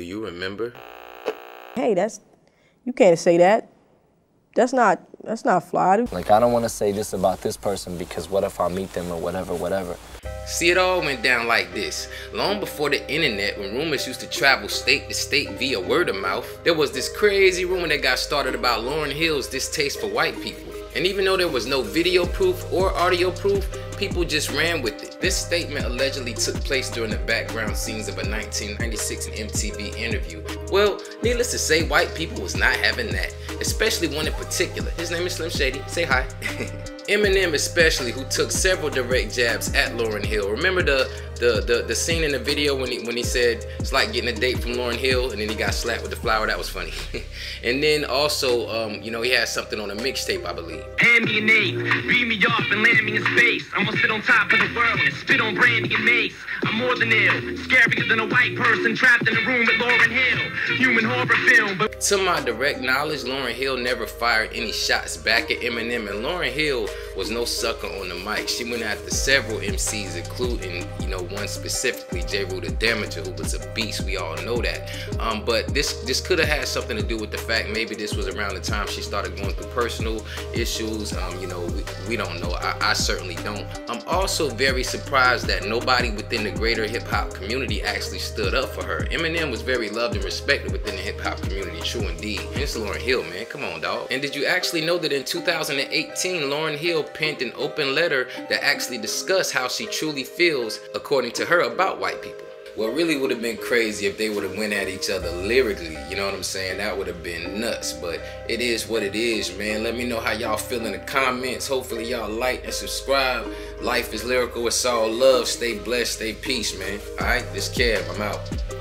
Do you remember? Hey, that's you can't say that. That's not that's not fly. Like I don't want to say this about this person because what if I meet them or whatever, whatever. See, it all went down like this. Long before the internet, when rumors used to travel state to state via word of mouth, there was this crazy rumor that got started about Lauryn Hill's distaste for white people. And even though there was no video proof or audio proof, people just ran with it. This statement allegedly took place during the background scenes of a 1996 MTV interview. Well, needless to say, white people was not having that, especially one in particular. His name is Slim Shady. Say hi. Eminem especially, who took several direct jabs at Lauryn Hill. Remember the the the, the scene in the video when he when he said it's like getting a date from Lauryn Hill, and then he got slapped with the flower. That was funny. and then also, um, you know, he had something on a mixtape, I believe. Hand me beat me off and land me in space. I'ma sit on top of the world and spit on Brandy and Mase. I'm more than ill, scarier than a white person trapped in a room with Lauryn Hill. Human horror film. But to my direct knowledge, Lauryn Hill never fired any shots back at Eminem, and Lauryn Hill was no sucker on the mic. She went after several MCs, including, you know, one specifically, J. Rue the Damager, who was a beast. We all know that. Um, but this this could have had something to do with the fact maybe this was around the time she started going through personal issues. Um, you know, we, we don't know. I, I certainly don't. I'm also very surprised that nobody within the greater hip hop community actually stood up for her. Eminem was very loved and respected within the hip hop community, true indeed. And it's Lauryn Hill, man. Come on, dog. And did you actually know that in 2018, Lauryn Hill penned an open letter that actually discussed how she truly feels, according to her, about white people? What really would have been crazy if they would have went at each other lyrically, you know what I'm saying? That would have been nuts, but it is what it is, man. Let me know how y'all feel in the comments. Hopefully y'all like and subscribe. Life is lyrical, it's all love. Stay blessed, stay peace, man. All right, this Kev, I'm out.